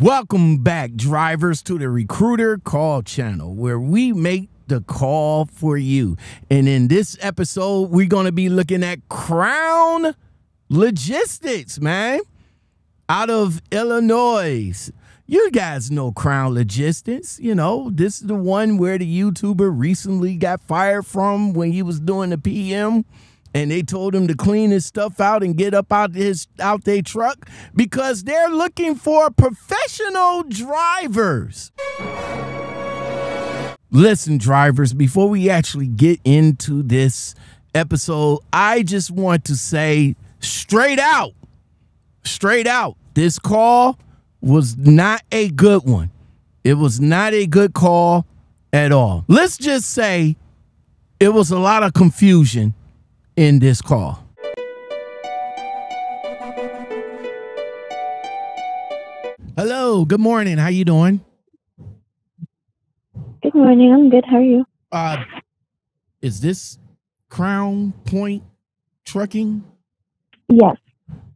Welcome back, drivers, to the Recruiter Call Channel, where we make the call for you. And in this episode, we're going to be looking at Crown Logistics, man, out of Illinois. You guys know Crown Logistics. You know, this is the one where the YouTuber recently got fired from when he was doing the PM and they told him to clean his stuff out and get up out his out their truck because they're looking for professional drivers. Listen, drivers, before we actually get into this episode, I just want to say straight out, straight out, this call was not a good one. It was not a good call at all. Let's just say it was a lot of confusion in this call. Hello, good morning. How you doing? Good morning. I'm good. How are you? Uh is this Crown Point Trucking? Yes.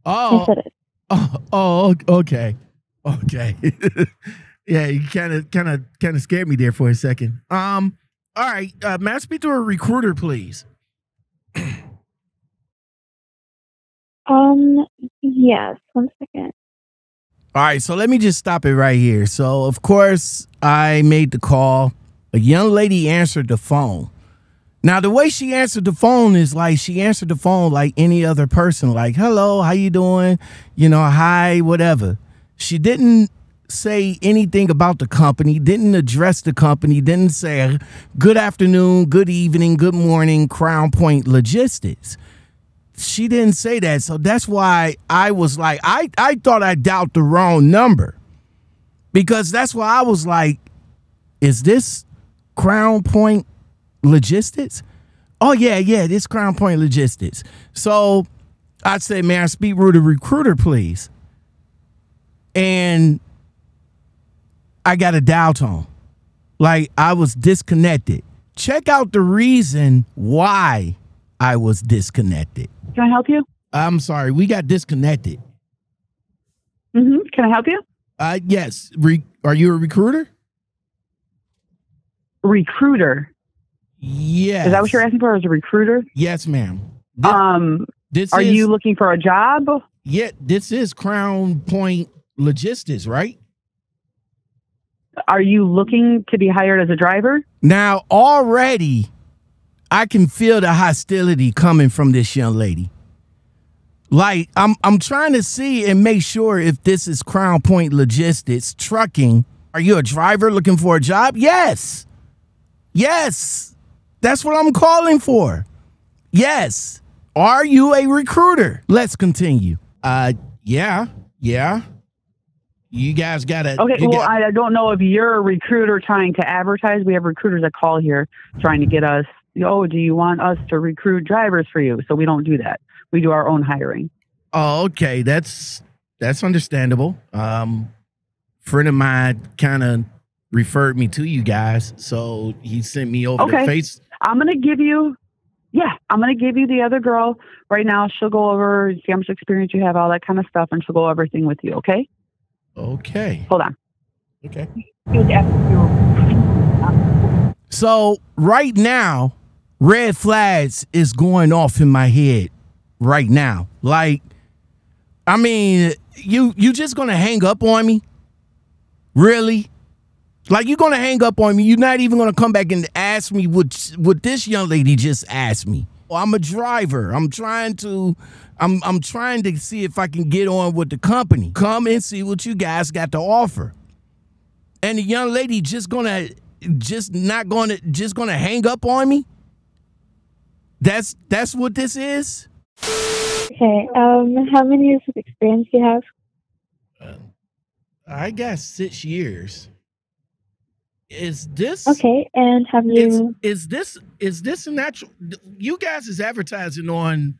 Oh, Yes, it is. oh, oh okay. Okay. yeah, you kind of kind of kind of scared me there for a second. Um all right, uh may I speak to a recruiter, please? Um. Yes. One second. All right, so let me just stop it right here. So, of course, I made the call. A young lady answered the phone. Now, the way she answered the phone is like she answered the phone like any other person, like "Hello, how you doing?" You know, "Hi," whatever. She didn't say anything about the company, didn't address the company, didn't say "Good afternoon," "Good evening," "Good morning," Crown Point Logistics she didn't say that. So that's why I was like, I, I thought I dialed the wrong number. Because that's why I was like, is this Crown Point Logistics? Oh, yeah, yeah, this Crown Point Logistics. So I said, may I speak with a recruiter, please? And I got a dial tone. Like I was disconnected. Check out the reason why I was disconnected. Can I help you? I'm sorry, we got disconnected. hmm Can I help you? Uh, yes. Re- are you a recruiter? Recruiter. Yes. Is that what you're asking for? As a recruiter? Yes, ma'am. This, Um, this are is, you looking for a job? Yeah, this is Crown Point Logistics, right? Are you looking to be hired as a driver? Now, already, I can feel the hostility coming from this young lady. Like, I'm I'm trying to see and make sure if this is Crown Point Logistics Trucking. Are you a driver looking for a job? Yes. Yes. That's what I'm calling for. Yes. Are you a recruiter? Let's continue. Uh yeah. Yeah. You guys got to Okay, well, I I don't know if you're a recruiter trying to advertise. We have recruiters that call here trying to get us, oh, do you want us to recruit drivers for you? So we don't do that. We do our own hiring. Oh, okay. That's that's understandable. Um friend of mine kind of referred me to you guys, so he sent me over Okay. the face. I'm going to give you, yeah, I'm going to give you the other girl right now. She'll go over, see how much experience you have, all that kind of stuff, and she'll go over everything with you, okay? Okay. Hold on. Okay. So right now, red flags is going off in my head right now. Like, I mean, you you just gonna hang up on me? Really? Like you gonna hang up on me? You're not even gonna come back and ask me what what this young lady just asked me. Oh, I'm a driver. I'm trying to I'm I'm trying to see if I can get on with the company. Come and see what you guys got to offer. And the young lady just gonna just not gonna just gonna hang up on me? That's that's what this is? Okay. Um. How many years of experience do you have? I got six years. Is this Okay. And have is, you? is this is this a natural you guys is advertising on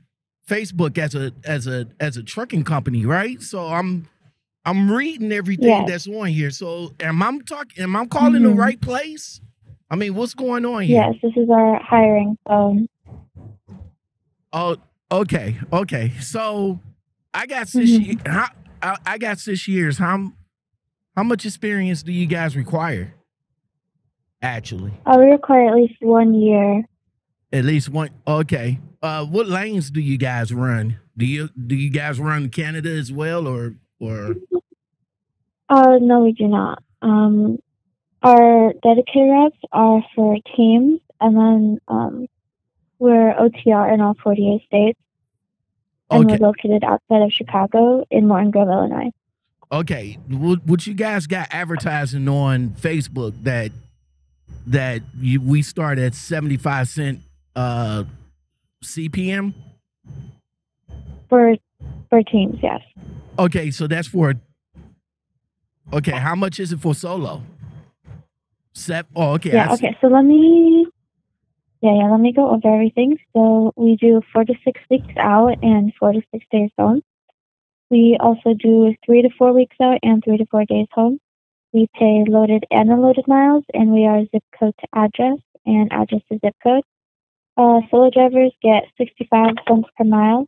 Facebook as a as a as a trucking company, right? So I'm I'm reading everything Yes. that's on here. So am I talking am I calling the Mhm. right place? I mean, what's going on here? Yes. This is our hiring phone. Oh, okay, okay. So I got 6 Mhm. ye- how, I, I got six years. How How much experience do you guys require? Actually, I require at least one year. at least one. Okay. Uh, what lanes do you guys run? Do you do you guys run Canada as well, or or Uh, no, we do not. Um, our dedicated routes are for teams, and then um, we're OTR in all 48 states, and okay? we're located outside of Chicago in Morton Grove, Illinois. Okay, what, what you guys got advertising on Facebook that that you, we start at seventy five cent uh, CPM? For for teams, yes. Okay, so that's for. Okay, how much is it for solo? Set. Oh, okay. Yeah, okay. So let me, yeah, yeah, let me go over everything. So we do four to six weeks out and four to six days home. We also do three to four weeks out and three to four days home. We pay loaded and unloaded miles, and we are zip code to address and address to zip code. Uh, solo drivers get 65 cents per mile.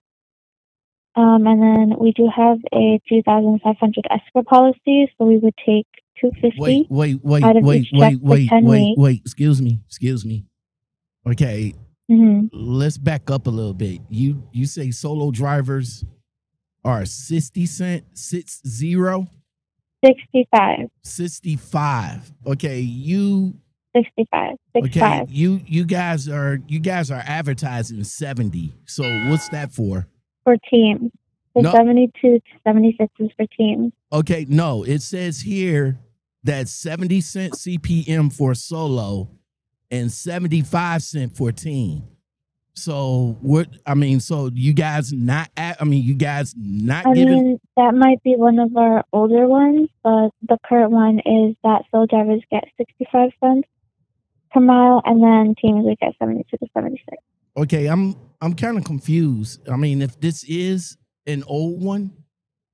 Um, and then we do have a 2,500 escrow policy, so we would take 250 Wait, wait, wait, out of wait, each check wait, for wait, 10 wait, weeks. wait. Excuse me, excuse me. Okay, hmm let's back up a little bit. You you say solo drivers are sixty cent, six zero, 65. sixty five. Okay, you 65. okay, 65. you you guys are you guys are advertising seventy. So what's that for? For teams. The No. 72 to 76 is for teams. Okay, no, it says here that 70 cent CPM for solo and 75 cent for team. So what I mean, so you guys not at, I mean, you guys not I giving mean, that might be one of our older ones, but the current one is that sole drivers get 65 cents per mile, and then teams would get 72 to 76. Okay, I'm I'm kind of confused. I mean, if this is an old one,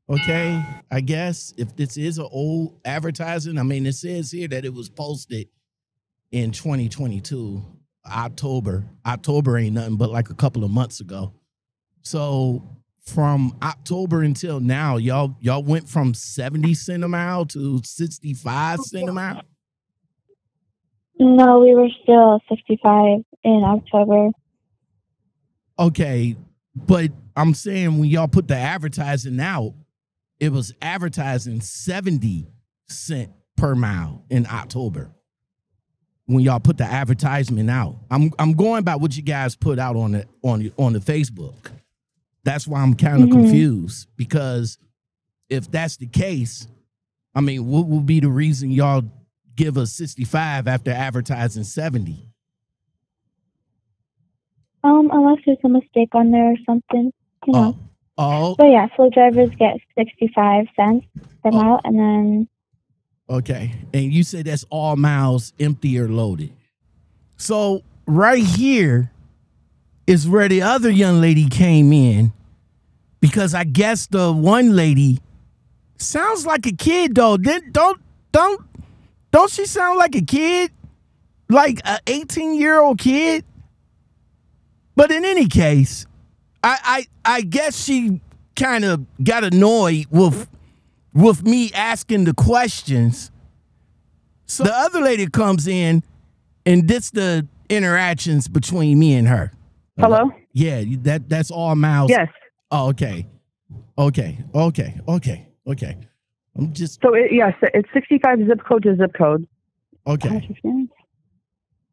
okay, I guess if this is an old advertising, I mean, it says here that it was posted in 2022, October. October ain't nothing but like a couple of months ago. So from October until now, y'all y'all went from 70 cent a mile to 65 cent a mile. No, we were still 65 in October. Okay, but I'm saying when y'all put the advertising out, it was advertising 70 cent per mile in October. When y'all put the advertisement out. I'm I'm going by what you guys put out on the on the on the Facebook. That's why I'm kind of Mhm. confused because if that's the case, I mean, what would be the reason y'all give us 65 after advertising 70? Um, unless there's a mistake on there or something, you know. Oh, oh, But yeah, slow drivers get 65 cents per Oh. mile, and then Okay. And you say that's all miles empty or loaded. So right here is where the other young lady came in because I guess the one lady sounds like a kid though. Then don't don't don't she sound like a kid? Like a 18 year old kid? But in any case, I I I guess she kind of got annoyed with with me asking the questions. So the other lady comes in and this the interactions between me and her. Hello? Yeah, that that's all miles. Yes. Oh, okay. Okay. Okay. Okay. Okay. I'm just So it, yes, it's 65 zip code to zip code. How much okay. experience?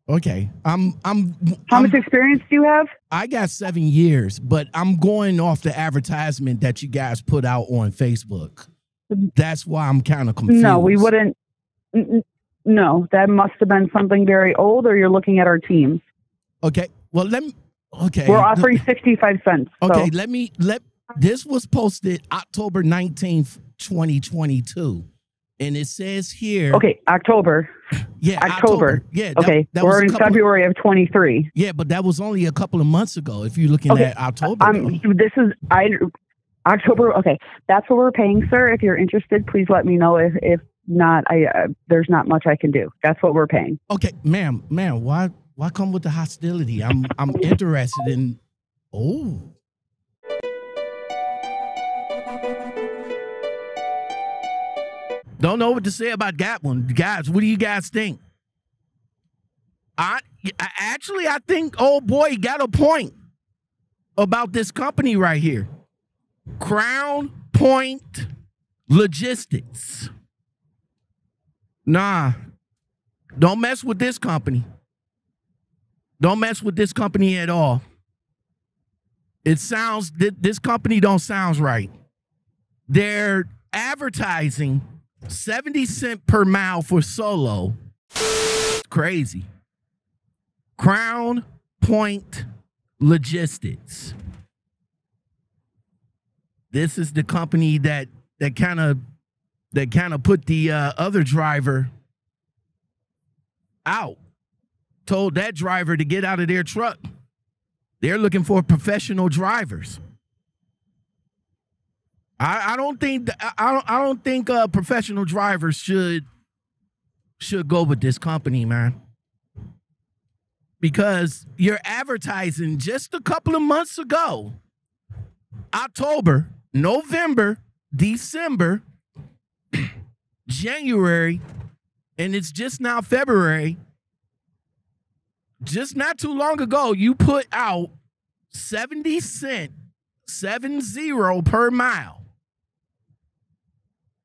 Okay. I'm I'm How I'm- much experience do you have? I got 7 years, but I'm going off the advertisement that you guys put out on Facebook. That's why I'm kind of confused. No, we wouldn't. No, that must have been something very old, or you're looking at our teams. Okay. Well, let me Okay. We're offering 65 cents. So. Okay, let me let this was posted October 19th, 2022. And it says here Okay, October. yeah, October. Yeah, that, Okay, that was we're in couple February of 23. yeah, but that was only a couple of months ago if you're looking Okay, at October. Um, this is I October. Okay, that's what we're paying, sir. If you're interested, please let me know. If if not, I uh, there's not much I can do. That's what we're paying. Okay, ma'am, ma'am, why why come with the hostility? I'm I'm interested in oh. Don't know what to say about that one. Guys, what do you guys think? I, I actually I think oh boy got a point about this company right here. Crown Point Logistics. Nah. Don't mess with this company. Don't mess with this company at all. It sounds this company don't sounds right. They're advertising 70 cent per mile for solo. Crazy. Crown Point Logistics. This is the company that that kind of that kind of put the uh, other driver out. Told that driver to get out of their truck. They're looking for professional drivers. I, I don't think I don't I don't think uh, professional drivers should should go with this company, man. Because you're advertising just a couple of months ago, October, November, December, January, and it's just now February. Just not too long ago, you put out 70 cent, seven zero per mile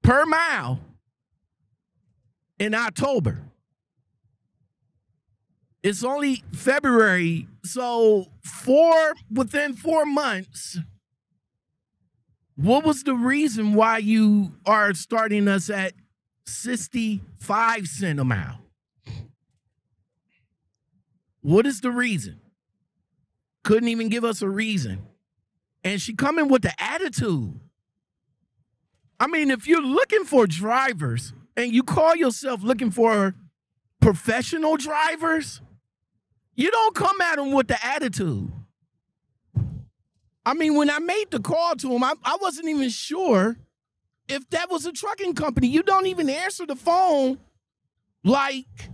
per mile in October. It's only February, so four within four months. What was the reason why you are starting us at 65 cent a mile? What is the reason? Couldn't even give us a reason. And she coming with the attitude. I mean, if you're looking for drivers and you call yourself looking for professional drivers, you don't come at them with the attitude. I mean, when I made the call to him, I, I wasn't even sure if that was a trucking company. You don't even answer the phone like,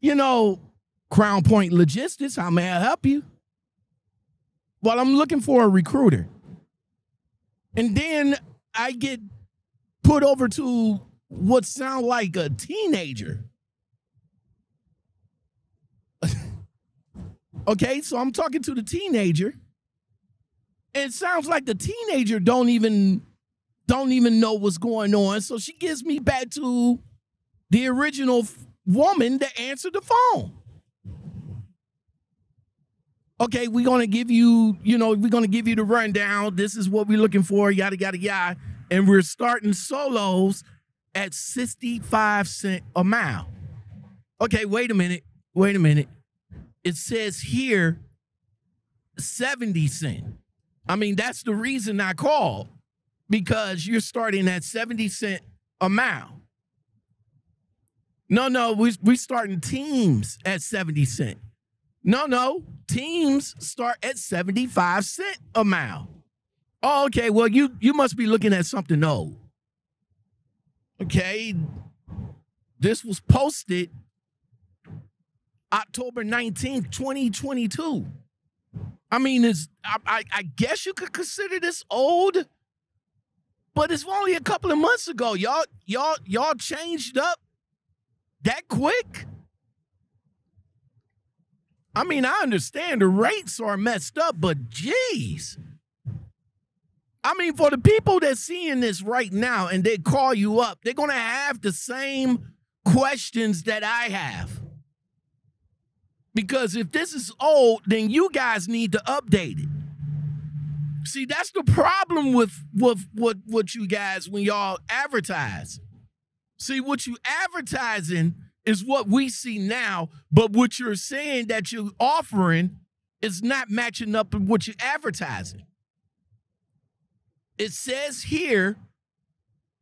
you know, Crown Point Logistics. How may I help you? Well, I'm looking for a recruiter. And then I get put over to what sound like a teenager. okay, so I'm talking to the teenager. It sounds like the teenager don't even don't even know what's going on. So she gives me back to the original woman that answered the phone. Okay, we're gonna give you, you know, we're gonna give you the rundown. This is what we're looking for, yada yada yada and we're starting solos at 65 cent a mile. Okay, wait a minute. Wait a minute. It says here 70 cent. I mean, that's the reason I called because you're starting at 70 cent a mile. No, no, we we starting teams at 70 cent. No, no, teams start at 75 cent a mile. Oh, okay. Well, you you must be looking at something old. Okay. This was posted October 19th, 2022. I mean, it's I, I, I guess you could consider this old, but it's only a couple of months ago. Y'all, y'all, y'all changed up that quick. I mean, I understand the rates are messed up, but geez. I mean, for the people that seeing this right now and they call you up, they're gonna have the same questions that I have. Because if this is old, then you guys need to update it. See, that's the problem with with what what you guys when y'all advertise. See, what you advertising is what we see now, but what you're saying that you're offering is not matching up with what you're advertising. It says here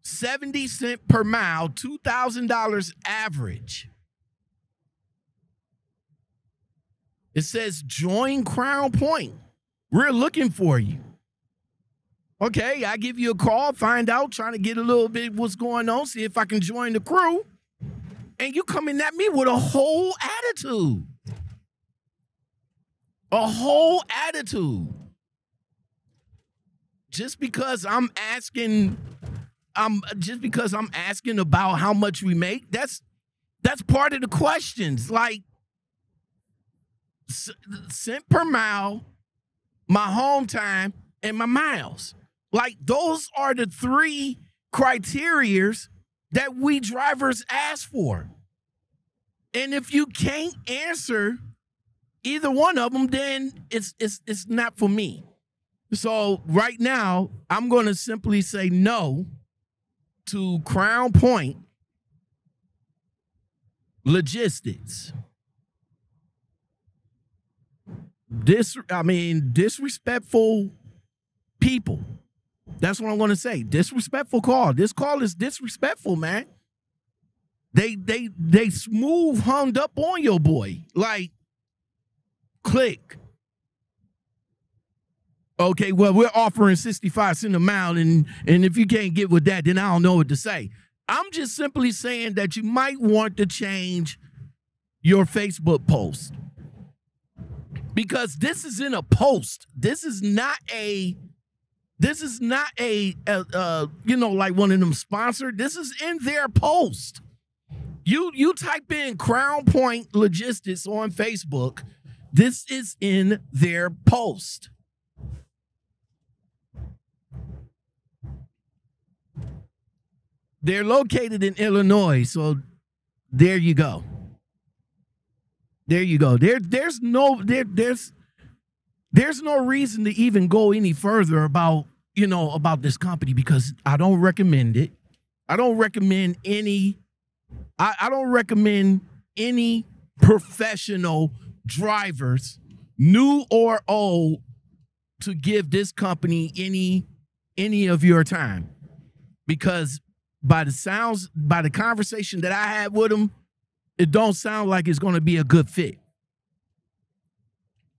70 cent per mile, $2,000 average. It says join Crown Point. We're looking for you. Okay, I give you a call, find out, trying to get a little bit what's going on, see if I can join the crew. And you coming at me with a whole attitude. A whole attitude just because I'm asking I'm just because I'm asking about how much we make. That's that's part of the questions. Like cent per mile, my home time, and my miles. Like those are the three criterias that we drivers ask for. And if you can't answer either one of them, then it's it's it's not for me. So right now, I'm going to simply say no to Crown Point Logistics. This, I mean, disrespectful people. That's what I'm to say. Disrespectful call. This call is disrespectful, man. They they they smooth hung up on your boy. Like click. Okay, well, we're offering 65 cents a mile, and and if you can't get with that, then I don't know what to say. I'm just simply saying that you might want to change your Facebook post. Because this is in a post. This is not a this is not a, a you know like one of them sponsored. This is in their post. You you type in Crown Point Logistics on Facebook. This is in their post. They're located in Illinois, so there you go. There you go. There, there's no there, there's there's no reason to even go any further about you know about this company because I don't recommend it. I don't recommend any. I, I don't recommend any professional drivers, new or old, to give this company any any of your time because by the sounds, by the conversation that I had with him, it don't sound like it's going to be a good fit.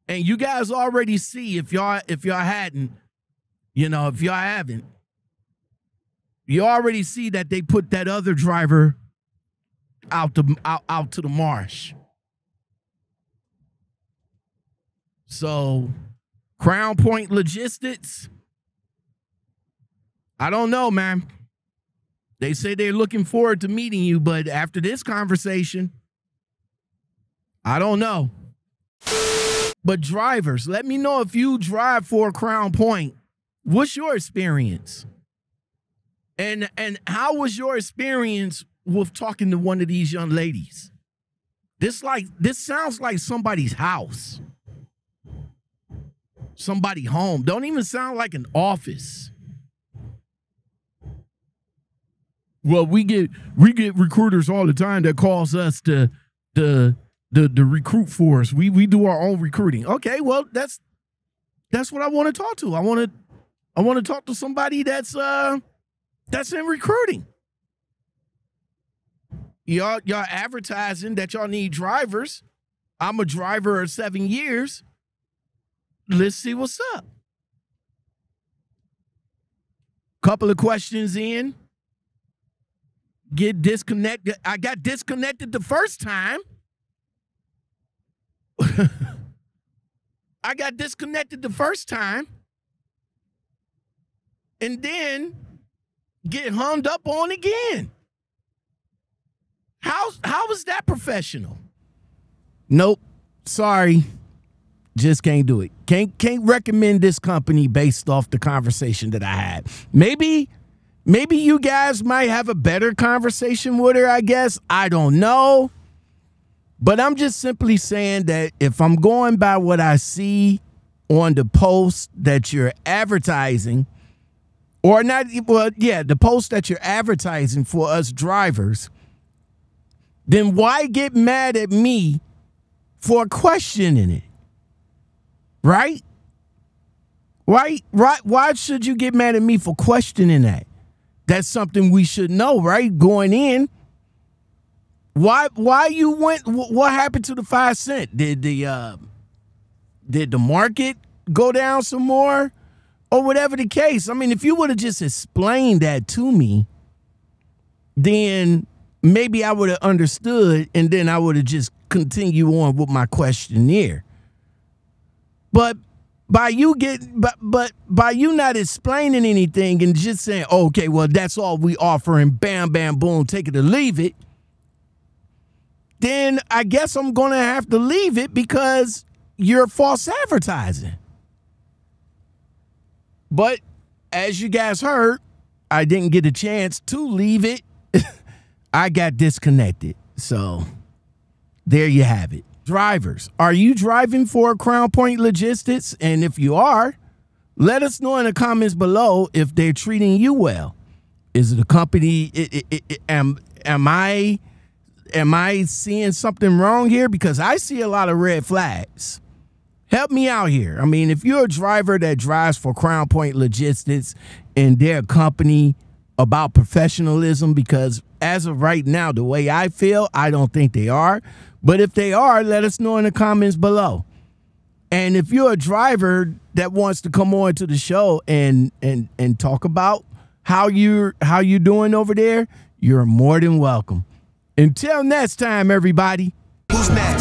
And you guys already see if y'all if y'all hadn't, you know, if y'all haven't, you already see that they put that other driver out to out, out to the marsh. So, Crown Point Logistics, I don't know, man. They say they're looking forward to meeting you, but after this conversation, I don't know. But drivers, let me know if you drive for Crown Point. What's your experience? And and how was your experience with talking to one of these young ladies? This like this sounds like somebody's house. Somebody home. Don't even sound like an office. Well, we get we get recruiters all the time that calls us to the the the recruit for us. We we do our own recruiting. Okay, well that's that's what I want to talk to. I want to I want to talk to somebody that's uh that's in recruiting. Y'all y'all advertising that y'all need drivers. I'm a driver of seven years. Let's see what's up. Couple of questions in get disconnected. I got disconnected the first time. I got disconnected the first time. And then get hummed up on again. How how is that professional? Nope. Sorry. Just can't do it. Can't can't recommend this company based off the conversation that I had. Maybe Maybe you guys might have a better conversation with her, I guess. I don't know. But I'm just simply saying that if I'm going by what I see on the post that you're advertising, or not, well, yeah, the post that you're advertising for us drivers, then why get mad at me for questioning it? Right? Why, right? Why should you get mad at me for questioning that? That's something we should know, right? Going in. Why why you went what happened to the 5 cent? Did the uh did the market go down some more or whatever the case? I mean, if you would have just explained that to me, then maybe I would have understood and then I would have just continued on with my questionnaire. But by you get but but by you not explaining anything and just saying, okay, well, that's all we offer and bam, bam, boom, take it or leave it, then I guess I'm gonna have to leave it because you're false advertising. But as you guys heard, I didn't get a chance to leave it. I got disconnected. So there you have it. Drivers, are you driving for Crown Point Logistics? And if you are, let us know in the comments below if they're treating you well. Is it a company? It, it, it, am am I am I seeing something wrong here? Because I see a lot of red flags. Help me out here. I mean, if you're a driver that drives for Crown Point Logistics and their company about professionalism, because as of right now, the way I feel, I don't think they are. But if they are, let us know in the comments below. And if you're a driver that wants to come on to the show and and and talk about how you're how you're doing over there, you're more than welcome. Until next time, everybody. Who's next?